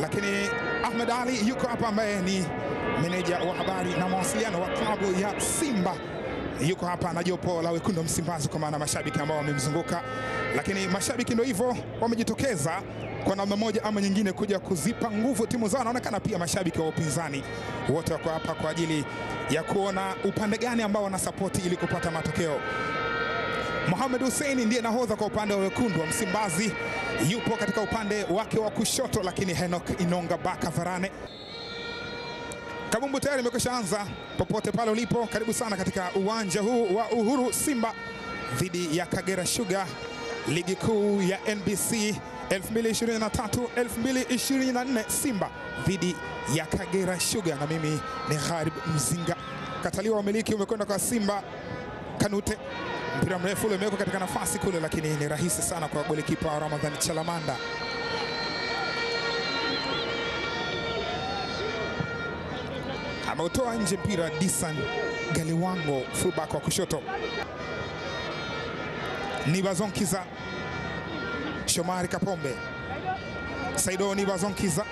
lakini Ahmed Ali yuko hapa ambaye ni meneja wa habari na mawasiliano wa klabu ya Simba yuko hapa na jopo la wekundu Msimbazi, kwa maana mashabiki ambao wamemzunguka, lakini mashabiki ndio hivyo wamejitokeza kwa namna moja ama nyingine kuja kuzipa nguvu timu zao. Naonekana pia mashabiki wa upinzani wote wako hapa kwa ajili ya kuona upande gani ambao wanasapoti ili kupata matokeo. Mohamed Hussein ndiye nahodha kwa upande wa wekundu wa Msimbazi, yupo katika upande wake wa kushoto, lakini Henok Inonga Baka Varane Kabumbu tayari imekwisha anza. Popote pale ulipo, karibu sana katika uwanja huu wa Uhuru. Simba dhidi ya Kagera Sugar, ligi kuu ya NBC 2023 2024. Simba dhidi ya Kagera Sugar, na mimi ni Gharib Mzinga. Kataliwa umiliki umekwenda kwa Simba. Kanute, mpira mrefu ule umewekwa katika nafasi kule, lakini ni rahisi sana kwa golikipa Ramadhan Chalamanda. ameutoa nje mpira Disan Galiwango, fullback wa kushoto. Nibazonkiza, Shomari Kapombe, Saido Nibazonkiza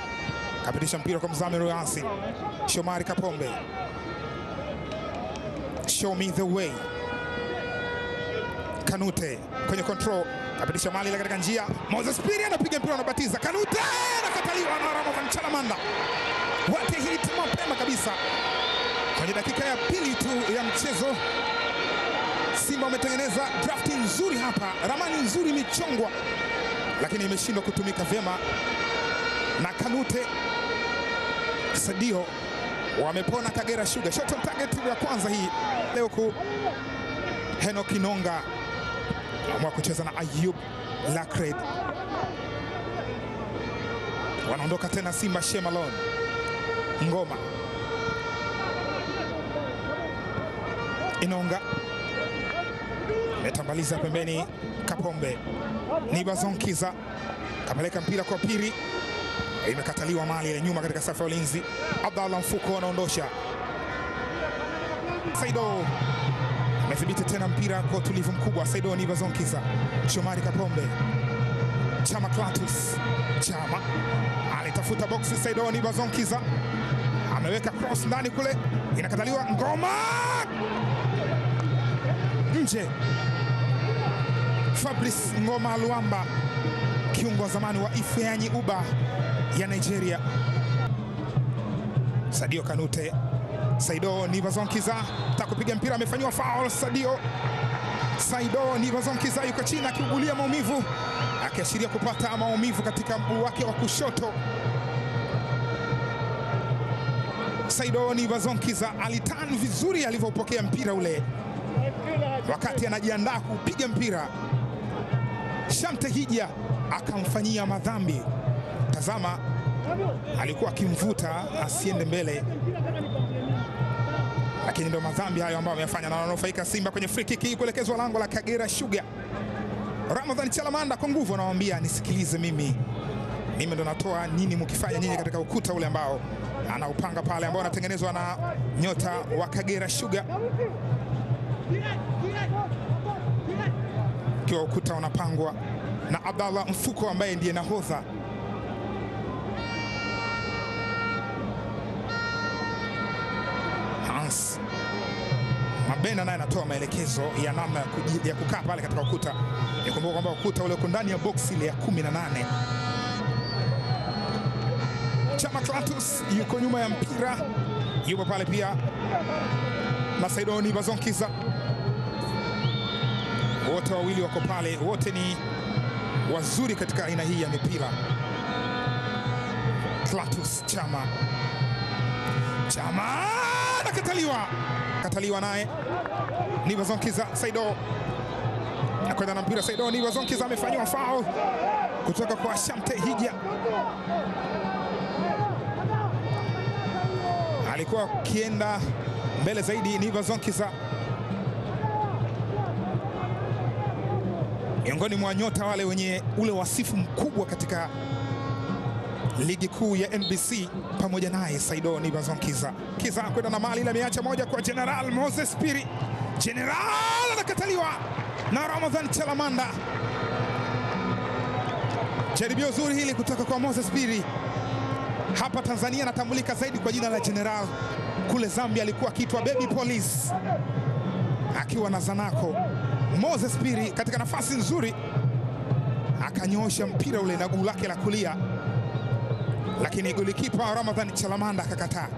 kapitisha mpira kwa Mzamiru Yasin. Shomari Kapombe, show me the way. Kanute kwenye control, kapitisha mali katika njia. Moses Piri anapiga mpira, anabatiza. Kanute anakataliwa na Ramadhan Chalamanda What a hit mapema kabisa kwenye dakika ya pili tu ya mchezo. Simba wametengeneza drafti nzuri hapa, ramani nzuri imechongwa, lakini imeshindwa kutumika vyema na Kanute Sadio. Wamepona Kagera Sugar. Shot on target ya kwanza hii leo ku Henok Inonga amua kucheza na Ayub Lakred, wanaondoka tena Simba Shemalon. Ngoma. Inonga. Metambaliza pembeni, Kapombe. Ni Nibazonkiza kapeleka mpira kwa Piri, imekataliwa mali ya nyuma katika safu ya ulinzi. Abdallah Mfuko anaondosha. Saido amethibiti tena mpira kwa utulivu mkubwa. Saido Nibazonkiza, Shomari Kapombe, Chama Klatus Chama alitafuta boksi. Saido Nibazonkiza ameweka cross ndani kule, inakataliwa. Ngoma nje. Fabrice Ngoma Luamba, kiungo wa zamani wa Ifeanyi Uba ya Nigeria. Sadio Kanute, Saido Nivazonkiza takupiga mpira, amefanyiwa foul. Sadio Saido Nivazonkiza yuko chini akiugulia maumivu, akiashiria kupata maumivu katika mguu wake wa kushoto. Saido Nivazonkiza alitan vizuri alivyopokea mpira ule, wakati anajiandaa kupiga mpira, Shamte Hija akamfanyia madhambi. Tazama, alikuwa akimvuta asiende mbele, lakini ndio madhambi hayo ambayo amefanya na wananufaika Simba kwenye free kick hii kuelekezwa lango la Kagera Sugar. Ramadhan Chalamanda kwa nguvu anawambia nisikilize mimi, mimi ndo natoa nini mkifanya nyinyi katika ukuta ule ambao anaupanga pale ambao anatengenezwa na nyota wa Kagera Sugar, ikiwa ukuta unapangwa na Abdallah Mfuko ambaye ndiye nahodha. Mabena naye anatoa maelekezo ya namna ya kukaa pale katika ukuta. Nikumbuka kwamba ukuta ule uko ndani ya boksi ile ya 18. Chama Klatus yuko nyuma ya mpira, yupo pale pia na Saidoni Bazonkiza, wote wawili wako pale, wote ni wazuri katika aina hii ya mipira. Klatus Chama, Chama nakataliwa, kataliwa naye Nibazonkiza. Saido nakwenda na mpira, Saido Nibazonkiza amefanyiwa foul kutoka kwa Shamte Hija. alikuwa akienda mbele zaidi. Nibazonkiza miongoni mwa nyota wale wenye ule wasifu mkubwa katika ligi kuu ya NBC, pamoja naye Saido Nibazonkiza. Kiza kwenda na mali ameacha moja kwa General Moses Piri. General anakataliwa na Ramadhan Chalamanda. Jaribio zuri hili kutoka kwa Moses Piri, hapa Tanzania anatambulika zaidi kwa jina la General. Kule Zambia alikuwa akiitwa Baby Police akiwa na Zanaco. Moses Piri katika nafasi nzuri akanyosha mpira ule na guu lake la kulia, lakini golikipa Ramadhan Chalamanda akakataa.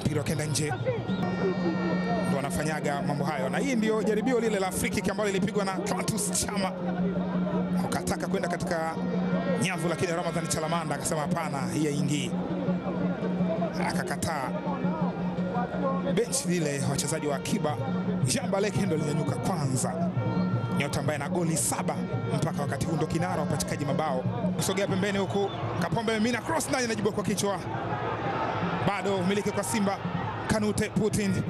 Mpira ukaenda nje. Ndo anafanyaga mambo hayo, na hii ndio jaribio lile la free kick ambalo lilipigwa na Clatous Chama, ukataka kwenda katika nyavu, lakini Ramadhan Chalamanda akasema hapana, hii haingii, akakataa. Benchi lile wachezaji wa akiba, Jean Baleke ndo linyanyuka kwanza, nyota ambaye na goli saba mpaka wakati huu ndo kinara wapatikaji mabao. Kusogea pembeni huku, Kapombe Mina cross naye anajibu kwa kichwa, bado umiliki kwa Simba. Kanute Putin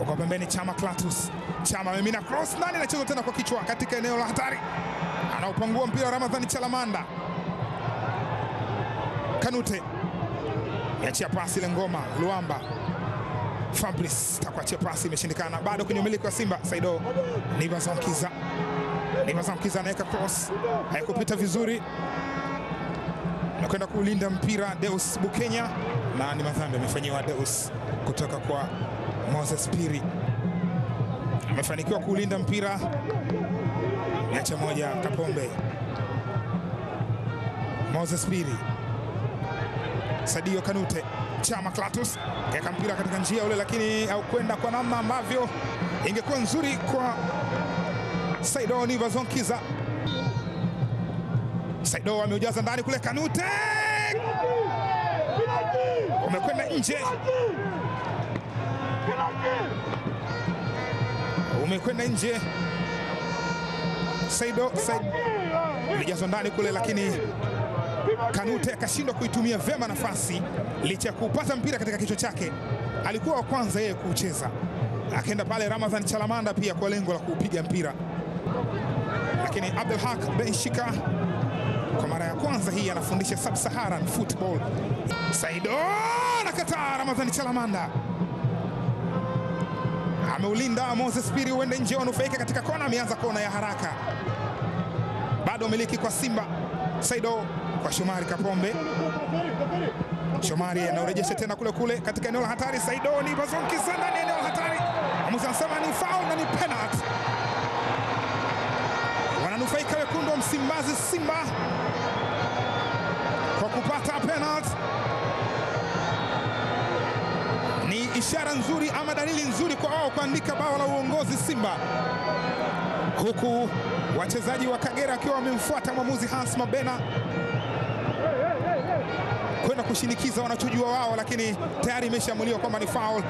uko pembeni, Chama Clatus Chama memina cross nani anacheza tena kwa kichwa katika eneo la hatari, anaupangua mpira wa Ramadhani Chalamanda. Kanute yachia pasi ile ngoma Luamba Fabrice takuachia pasi imeshindikana, bado kwenye umiliki wa Simba. Saido. Nibazonkiza Nibazonkiza anaweka cross, haikupita vizuri, nakwenda kuulinda mpira Deus Bukenya, na ni madhambi amefanyiwa Deus kutoka kwa Moses Piri, amefanikiwa kuulinda mpira. miacha moja Kapombe, Moses Piri, Sadio Kanute Chama Clatous kaweka mpira katika njia ule, lakini haukwenda kwa namna ambavyo ingekuwa nzuri kwa Saido nivazonkiza Saido ameujaza ndani kule, Kanute. Umekwenda nje, umekwenda nje. Saido ulijazwa ndani kule, lakini Kanute akashindwa kuitumia vyema nafasi, licha ya kuupata mpira katika kichwa chake. Alikuwa wa kwanza yeye kuucheza, akaenda pale Ramadhan Chalamanda pia kwa lengo la kuupiga mpira, lakini Abdul Haq Benshika kwa mara ya kwanza hii anafundisha Sub-Saharan football. Saido anakataa, Ramadhan Chalamanda ameulinda. Moses Piri uende nje, wanufaika katika kona, ameanza kona ya haraka, bado miliki kwa Simba. Saido kwa Shomari Kapombe. Shomari anaurejesha tena kule kule katika eneo la hatari. Saidoni bazonkiza ndani eneo la hatari, mwamuzi anasema ni foul na ni penalty. Wananufaika wekundu wa Msimbazi Simba kwa kupata penalty. Ni ishara nzuri ama dalili nzuri kwa wao kuandika bao la uongozi Simba, huku wachezaji wa Kagera wakiwa wamemfuata mwamuzi Hans Mabena kwenda kushinikiza wanachojua wao, lakini tayari imeshaamuliwa kwamba ni foul.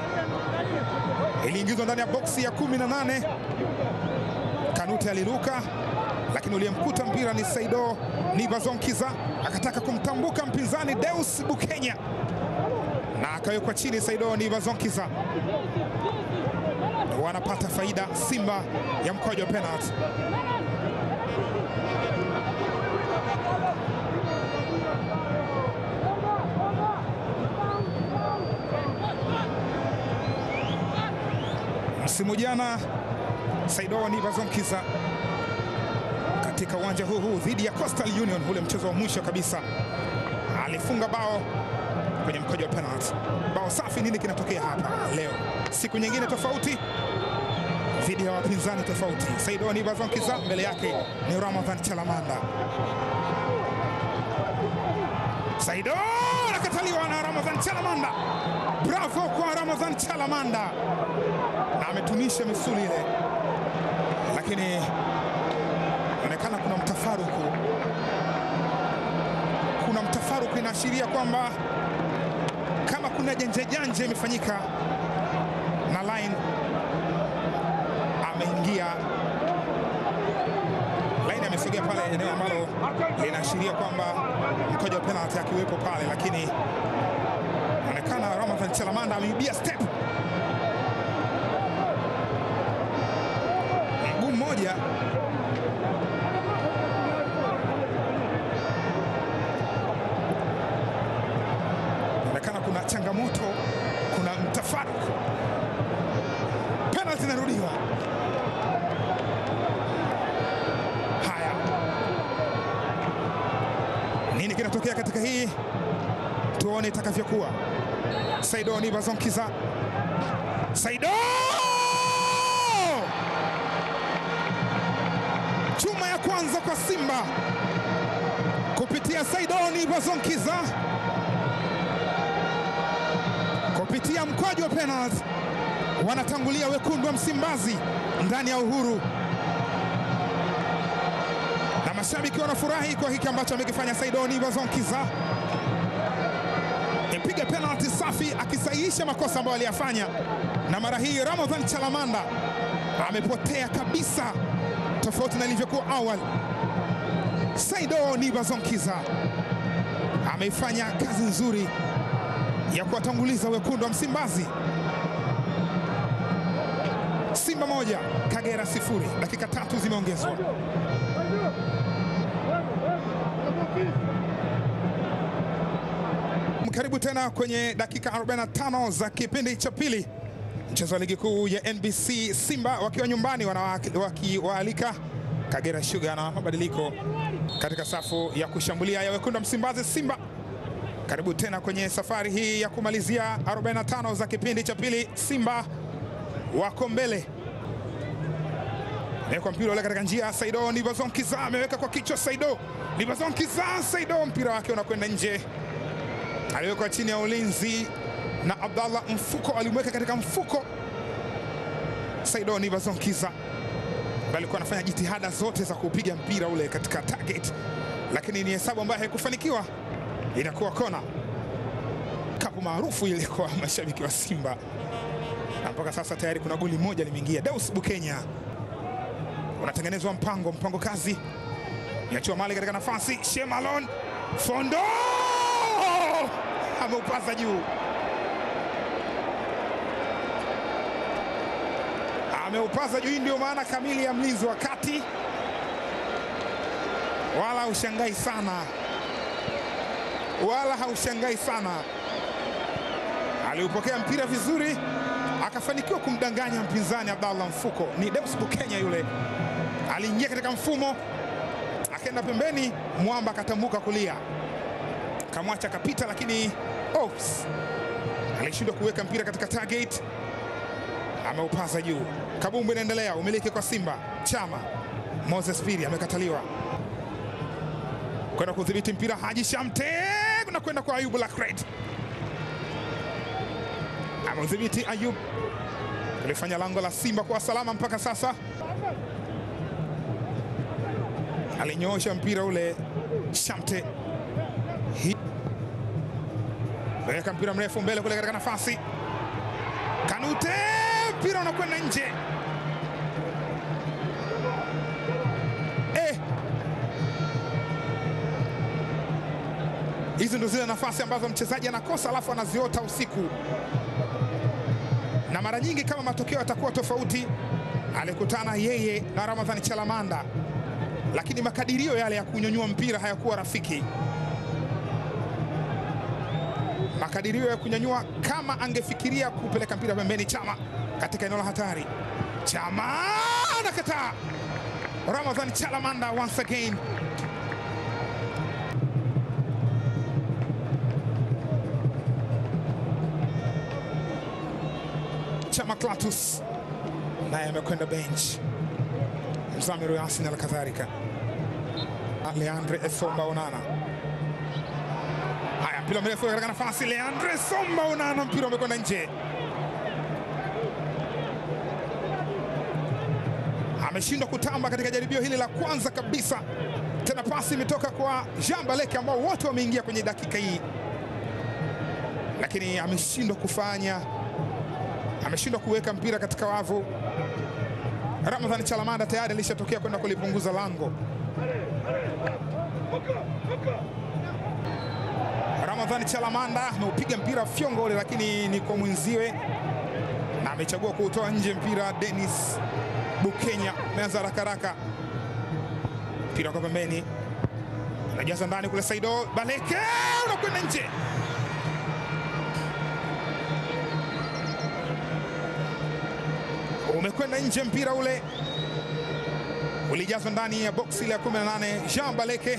Iliingizwa ndani ya boksi ya kumi na nane. Kanute aliruka, lakini uliyemkuta mpira ni Saido Nibazonkiza, akataka kumtambuka mpinzani Deus Bukenya na akawekwa chini. Saido Nibazonkiza wanapata faida Simba ya mkwaju wa penalty. Msimu jana Saido Nibazonkiza katika uwanja huu huu dhidi ya Coastal Union, ule mchezo wa mwisho kabisa, alifunga bao kwenye mkojo wa penalty. Bao safi. Nini kinatokea hapa leo? Siku nyingine tofauti dhidi ya wapinzani tofauti. Saido Nibazonkiza, mbele yake ni Ramadhan Chalamanda. Saido anakataliwa na Ramadhan Chalamanda. Bravo kwa Ramadhan Chalamanda, na ametunisha misuli ile, lakini inaonekana kuna mtafaruku, kuna mtafaruku, inaashiria kwamba kama kuna janje janje imefanyika na line ameingia. Amesogea pale eneo ambalo linaashiria kwamba mkojo wa penalti akiwepo pale, lakini Ramadhan Chalamanda ameibia step mguu mmoja inaonekana kuna changamoto, kuna mtafaruku. Penalti inarudiwa. Haya, nini kinatokea katika hii tuone itakavyokuwa. Saido ni Bazonkiza, Saido! Chuma ya kwanza kwa Simba. Kupitia Saidoni Bazonkiza kupitia mkwaju wa penalty, wanatangulia wekundu wa Msimbazi ndani ya Uhuru, na mashabiki wanafurahi kwa hiki ambacho amekifanya Saidoni Bazonkiza. Ipiga penalti safi, akisahihisha makosa ambayo aliyafanya, na mara hii Ramadhan Chalamanda amepotea kabisa, tofauti na ilivyokuwa awali. Saido ni Bazonkiza ameifanya kazi nzuri ya kuwatanguliza wekundu wa Msimbazi. Simba moja Kagera sifuri, dakika tatu zimeongezwa. Karibu tena kwenye dakika 45 za kipindi cha pili, mchezo wa ligi kuu ya NBC. Simba wakiwa nyumbani wakiwaalika Kagera Sugar na mabadiliko katika safu ya kushambulia ya wekundu Msimbazi. Simba karibu tena kwenye safari hii ya kumalizia 45 za kipindi cha pili. Simba wako mbele, kwa mpira ule katika njia. Saido Nibazon Kiza ameweka kwa kichwa. Saido Nibazon Kiza, Saido mpira wake unakwenda nje, aliwekwa chini ya ulinzi na Abdallah Mfuko, alimweka katika mfuko. Saidoni Bazonkiza Bazonkiza alikuwa anafanya jitihada zote za kupiga mpira ule katika target, lakini ni hesabu ambayo haikufanikiwa. Inakuwa kona, kapu maarufu ile kwa mashabiki wa Simba, na mpaka sasa tayari kuna goli moja limeingia. Deus Bukenya unatengenezwa mpango mpango kazi, niachiwa mali katika nafasi. Shemalon Fondo ameupaza juu ameupaza juu. Ndio maana kamili ya mlinzi wa kati, wala haushangai sana, wala haushangai sana. Aliupokea mpira vizuri, akafanikiwa kumdanganya mpinzani Abdallah Mfuko. Ni Deus Bukenya yule, aliingia katika mfumo, akaenda pembeni, mwamba akatambuka kulia, kamwacha kapita, lakini ops, alishindwa kuweka mpira katika target, ameupaza juu. Kabumbu inaendelea, umiliki kwa Simba. Chama. Moses Piri amekataliwa. Kwenda kudhibiti mpira. Haji Shamte. Na kwenda kwa Ayub Lakred, ameudhibiti Ayub, alifanya lango la Simba kwa salama mpaka sasa. Alinyoosha mpira ule. Shamte, weka mpira mrefu mbele kule katika nafasi Kanute mpira unakwenda nje eh. Hizi ndo zile nafasi ambazo mchezaji anakosa alafu anaziota usiku, na mara nyingi kama matokeo yatakuwa tofauti, alikutana yeye na Ramadhani Chalamanda, lakini makadirio yale ya kunyanyua mpira hayakuwa rafiki. Makadirio ya kunyanyua, kama angefikiria kupeleka mpira pembeni, Chama katika eneo la hatari, Chama anakataa. Ramadhan Chalamanda once again Chama Klatus naye amekwenda bench. Mzamiru Yasin al kadhalika, Leandre Esomba Onana. Mpira mrefu katika nafasi, Leandre Somba mpira umekwenda nje. Ameshindwa kutamba katika jaribio hili la kwanza kabisa. Tena pasi imetoka kwa Jean Baleke ambao wote wameingia kwenye dakika hii, lakini ameshindwa kufanya ameshindwa kuweka mpira katika wavu. Ramadhan Chalamanda tayari alishatokea kwenda kulipunguza lango. Ramadhani Chalamanda ameupiga mpira fyongo ule, lakini ni kwa mwenziwe na amechagua kuutoa nje mpira. Dennis Bukenya ameanza haraka, mpira kwa pembeni, anajaza ndani kule. Saido Baleke unakwenda nje. umekwenda nje, mpira ule ulijazwa ndani ya boksi la 18. Jean Baleke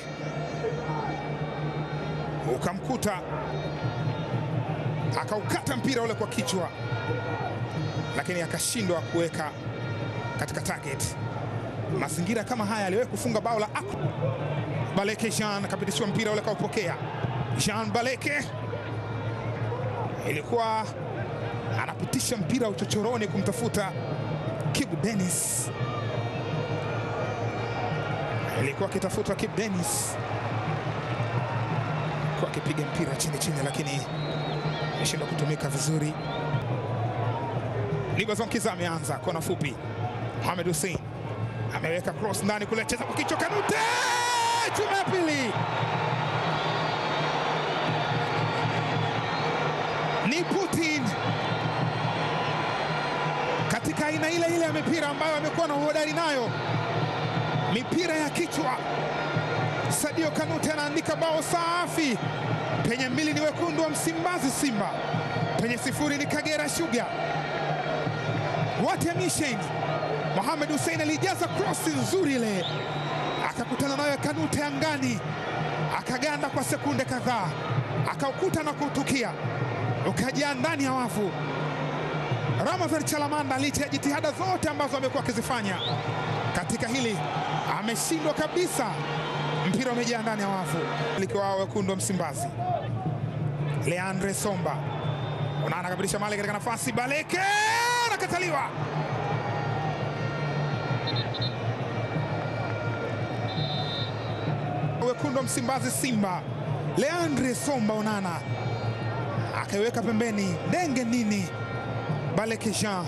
ukamkuta akaukata mpira ule kwa kichwa, lakini akashindwa kuweka katika target. Mazingira kama haya aliwahi kufunga bao la. Baleke Jean akapitishwa mpira ule kaupokea. Jean Baleke ilikuwa anapitisha mpira uchochoroni kumtafuta Kibu Dennis, ilikuwa akitafuta Kibu Dennis kwa akipiga mpira chini chini, lakini ameshindwa kutumika vizuri. Libazonkiza ameanza kona fupi. Mohamed Hussein ameweka cross ndani kule, cheza kwa kichwa. Kanute chuma ya pili ni Putin katika aina ile ile ya mipira ambayo amekuwa na uhodari nayo, mipira ya kichwa. Sadio Kanute anaandika bao safi. Penye mbili ni wekundu wa Msimbazi Simba, penye sifuri ni Kagera Sugar. Mission! Mohamed Hussein alijaza krosi nzuri ile, akakutana nayo Kanute angani, akaganda kwa sekunde kadhaa, akaukuta na kuutukia, ukajaa ndani ya wavu. Ramadhan Chalamanda licha ya jitihada zote ambazo amekuwa akizifanya katika hili, ameshindwa kabisa. Mpira umejaa ndani ya wavu, likiwa wekundu wa Msimbazi. Leandre Somba. Onana anakabilisha mali katika nafasi, Baleke! Anakataliwa. Wekundu wa Msimbazi Simba, Leandre Somba Onana. Akaiweka pembeni. Ndenge nini, Baleke Jean.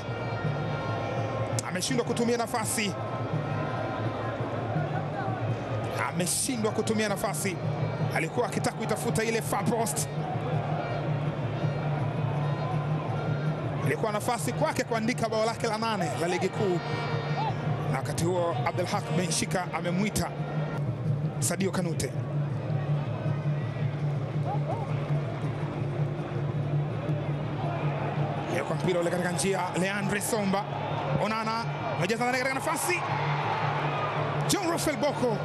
Ameshindwa kutumia nafasi, ameshindwa kutumia nafasi. Alikuwa akitaka kuitafuta ile far post, ilikuwa nafasi kwake kuandika bao lake la nane la ligi kuu, na wakati huo abdulhaq Benshika amemwita Sadio Kanute. Kwa mpira ule katika njia, Leandre Somba Onana amejaza ndani katika nafasi, John Rafael Boko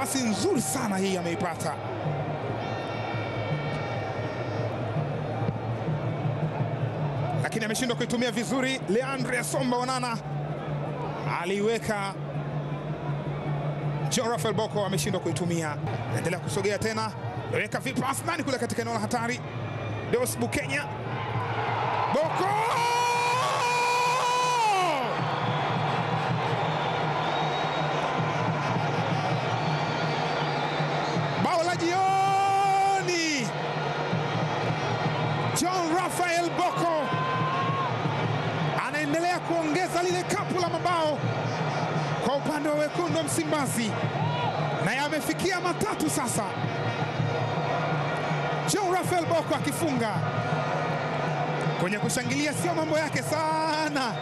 Nafasi nzuri sana hii ameipata, lakini ameshindwa kuitumia vizuri. Leandre Somba Onana aliweka John Rafael Boko ameshindwa kuitumia. Naendelea kusogea tena weka vipas nani kule katika eneo la hatari. Deus Bukenya Boko la mabao kwa upande wa wekundu wa Msimbazi, na yamefikia matatu sasa. John Rafael Boko akifunga kwenye kushangilia, sio mambo yake sana.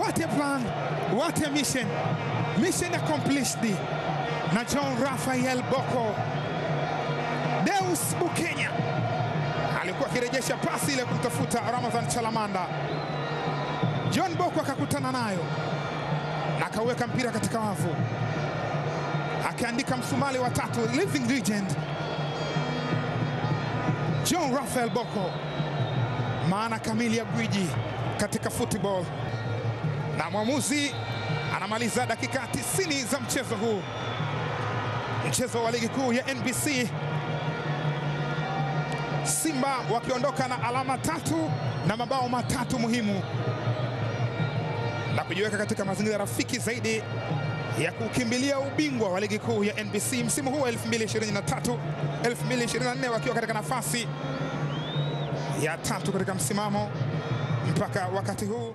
What a plan, what a mission, mission accomplished na John Rafael Boko. Deus Bukenya alikuwa akirejesha pasi ile kumtafuta Ramadhan Chalamanda. John Boko akakutana nayo na akaweka mpira katika wavu, akaandika msumali wa tatu, living legend John Rafael Boko, maana kamili ya gwiji katika football. Na mwamuzi anamaliza dakika 90 za mchezo huu, mchezo wa ligi kuu ya NBC, Simba wakiondoka na alama tatu na mabao matatu muhimu na kujiweka katika mazingira rafiki zaidi ya kukimbilia ubingwa wa ligi kuu ya NBC msimu huu wa 2023 2024, wakiwa katika nafasi ya tatu katika msimamo mpaka wakati huu.